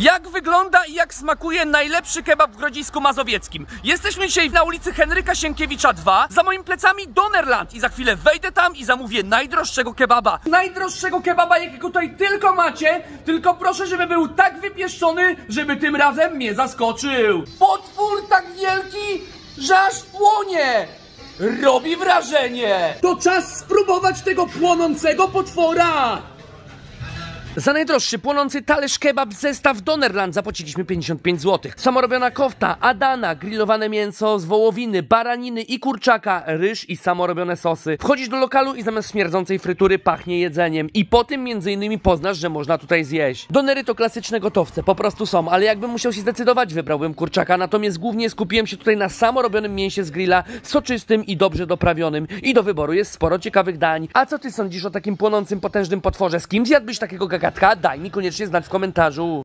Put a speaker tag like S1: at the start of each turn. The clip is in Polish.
S1: Jak wygląda i jak smakuje najlepszy kebab w Grodzisku Mazowieckim? Jesteśmy dzisiaj na ulicy Henryka Sienkiewicza 2, za moimi plecami Donerland i za chwilę wejdę tam i zamówię najdroższego kebaba. Najdroższego kebaba, jakiego tutaj tylko macie, tylko proszę, żeby był tak wypieszczony, żeby tym razem mnie zaskoczył. Potwór tak wielki, że aż płonie! Robi wrażenie! To czas spróbować tego płonącego potwora! Za najdroższy płonący talerz kebab zestaw Donerland zapłaciliśmy 55 zł. Samorobiona kofta, adana, grillowane mięso z wołowiny, baraniny i kurczaka, ryż i samorobione sosy. Wchodzisz do lokalu i zamiast śmierdzącej frytury pachnie jedzeniem. I po tym między innymi poznasz, że można tutaj zjeść. Donery to klasyczne gotowce, po prostu są, ale jakbym musiał się zdecydować, wybrałbym kurczaka, natomiast głównie skupiłem się tutaj na samorobionym mięsie z grilla, soczystym i dobrze doprawionym. I do wyboru jest sporo ciekawych dań. A co ty sądzisz o takim płonącym, potężnym potworze? Z kim zjadłbyś takiego gagatka? Daj mi koniecznie znać w komentarzu.